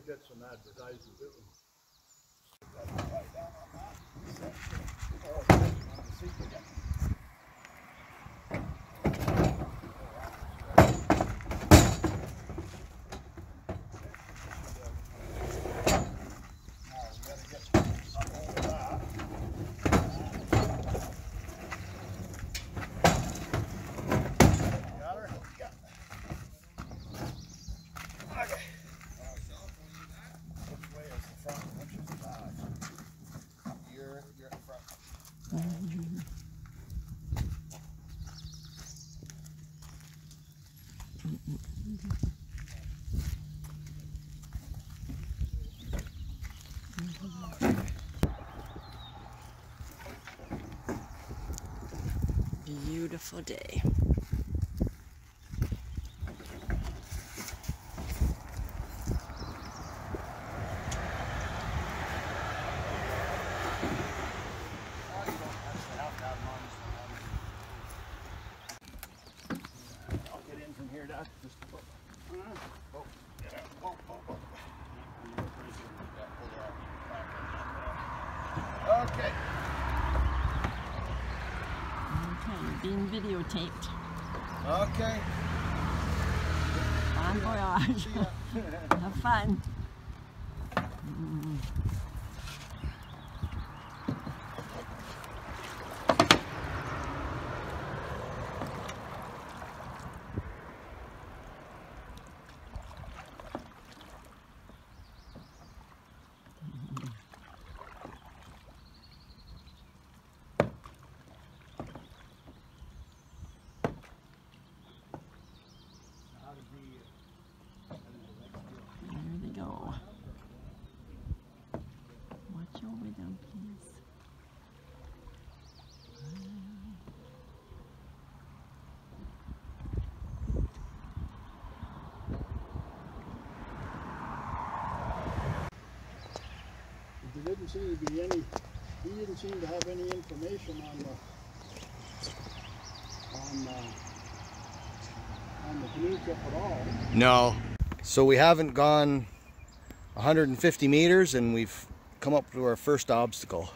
get some advertising too. Got her? Okay. Which way is the front? Which is the back? You're, you're in front. Beautiful day. I'll get in from here, Doc. Just a little. Oh, get out. Whoa, whoa, whoa. Okay. Okay, you're being videotaped. Okay. Bon voyage. Have fun. There they go. Watch over them, please. There didn't seem to be any, he didn't seem to have any information on the, on, uh, on the canoe trip at all. No. So we haven't gone 150 meters and we've come up to our first obstacle.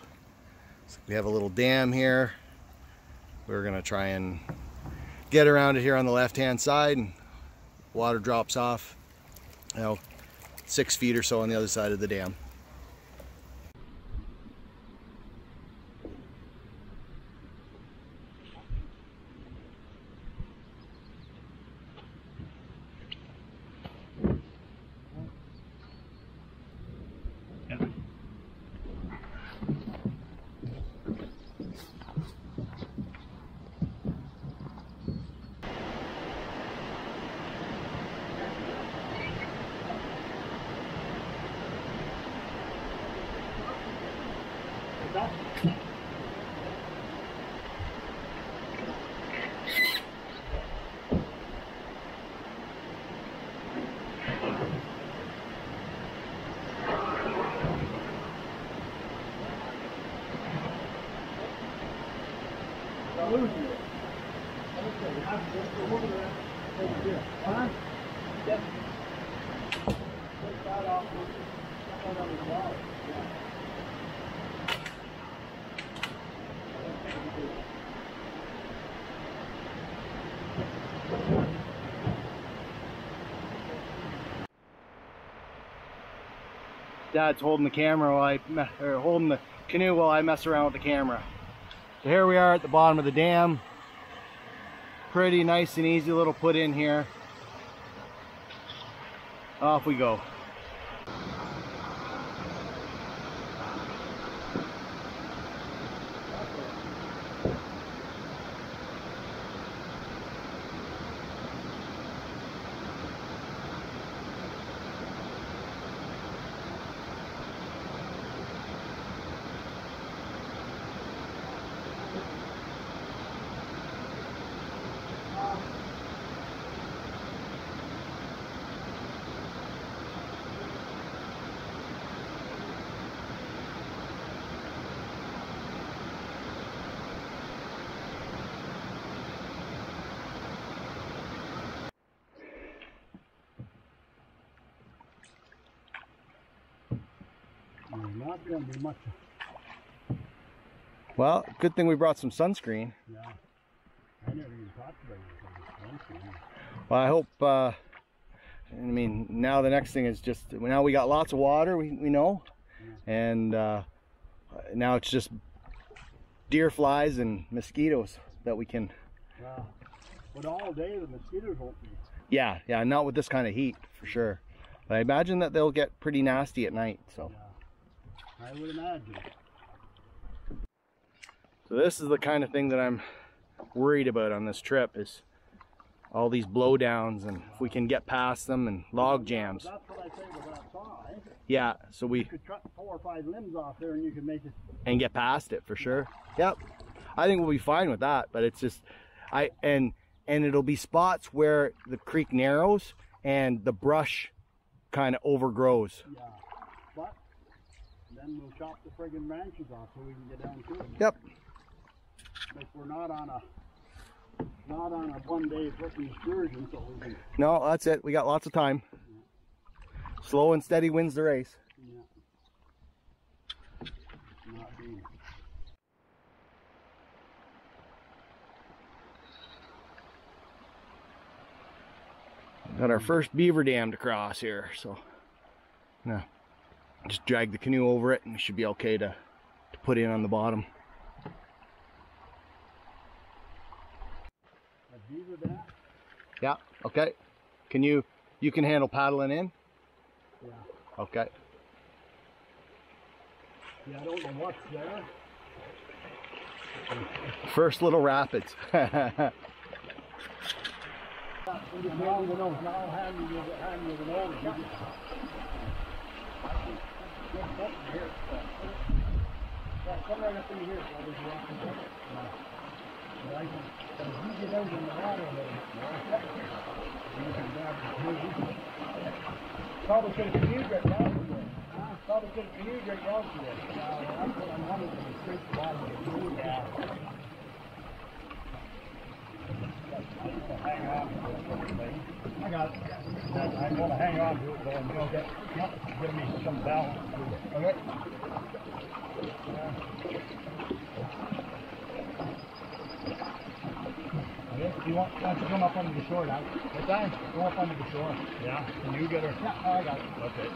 So we have a little dam here. We're gonna try and get around it here on the left hand side and water drops off, you know, six feet or so on the other side of the dam. Dad's holding the camera while I, or holding the canoe while I mess around with the camera. So here we are at the bottom of the dam. Pretty nice and easy little put in here. Off we go. Not gonna be much, Well, good thing we brought some sunscreen. yeah. I never even talked about it. Well, I hope. Uh, I mean, now the next thing is just now we got lots of water. We we know, and uh, now it's just deer flies and mosquitoes that we can. Yeah. But all day the mosquitoes won't be. Yeah, yeah, not with this kind of heat for sure. But I imagine that they'll get pretty nasty at night. So. I would imagine. So this is the kind of thing that I'm worried about on this trip is all these blowdowns and if we can get past them and log jams. That's what I say with that eh? Yeah, so we You could cut four or five limbs off there and you could make it. and get past it for sure. Yep. I think we'll be fine with that, but it's just I and and it'll be spots where the creek narrows and the brush kind of overgrows. Yeah. But then we'll chop the friggin' branches off so we can get down to it. Yep. Like we're not on a not on a one day frickin' excursion, so we can No, that's it. We got lots of time. Slow and steady wins the race. yeah. Not be Got our first beaver dam to cross here, so yeah, just drag the canoe over it and we should be okay to, to put in on the bottom. a beaver dam. Yeah, okay. Can you you can handle paddling in? Yeah. Okay. Yeah, I don't know what's there. First little rapids. come right up in here. so I can, get. Probably could have canoed right to. Huh? Probably could have canoed right to well, I'm wondering, is the straight bottom of the canoe. Yeah. Hang on. I got it. I'm gonna hang on to it, though, and you'll get, give me some balance. Okay? Okay, you want, why don't you come up under the shore now? What time? Go up under the shore. Yeah, can you get her? Yeah, oh, I got it. Okay.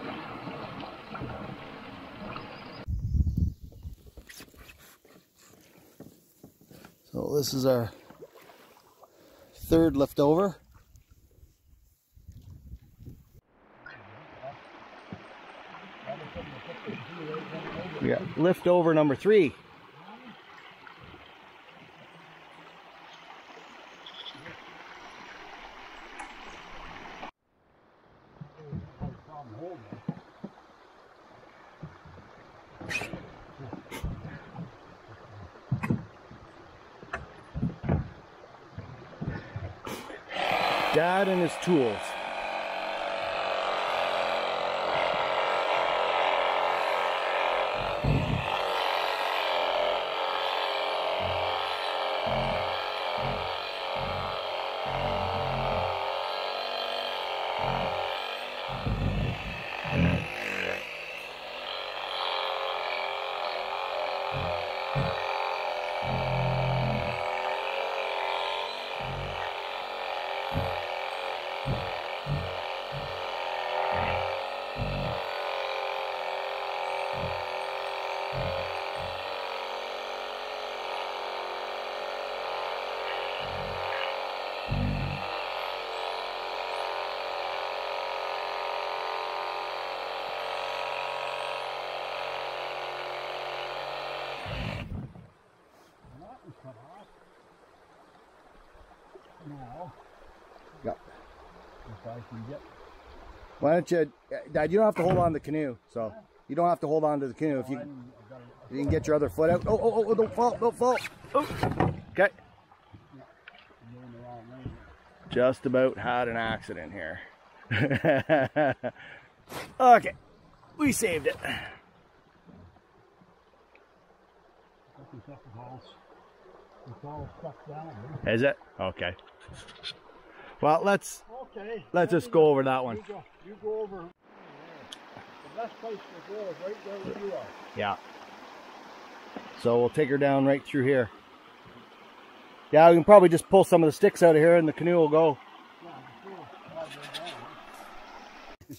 So this is our third lift over. We lift over number three. Problem holding it. Dad and his tools. If I can get Why don't you, Dad? You don't have to hold on to the canoe, so you don't have to hold on to the canoe if you oh, I'm, I've got if you can get your other foot out. Oh, oh, oh, oh! Don't fall! Don't fall! Oh. Okay. going the wrong way. Just about had an accident here. okay, we saved it. Got this up the house. It's all stuck down. Is it? Okay. Well, let's Okay. let's just go over that one. You go, you go over. best place to go is right there where you are. Yeah. So we'll take her down right through here. Yeah, we can probably just pull some of the sticks out of here and the canoe will go. Yeah, just go. Right there down. There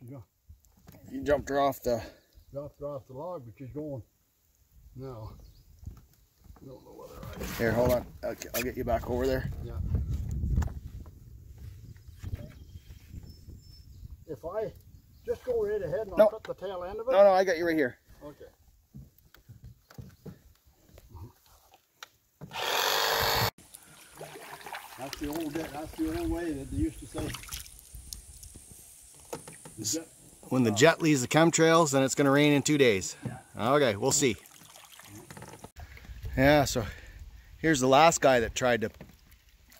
she go. You jumped her off the Dropped her off the log, but she's going now. Don't know whether I. Here, hold on. I'll, I'll get you back over there. Yeah. If I just go right ahead and I'll No. cut the tail end of it. No, no, I got you right here. Okay. That's the old, that's the old way that they used to say. The When the oh. jet leaves the chemtrails, then it's going to rain in two days. Okay, we'll see. Yeah, so here's the last guy that tried to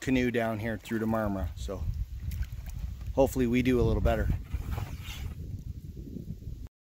canoe down here through to Marmora. So hopefully we do a little better.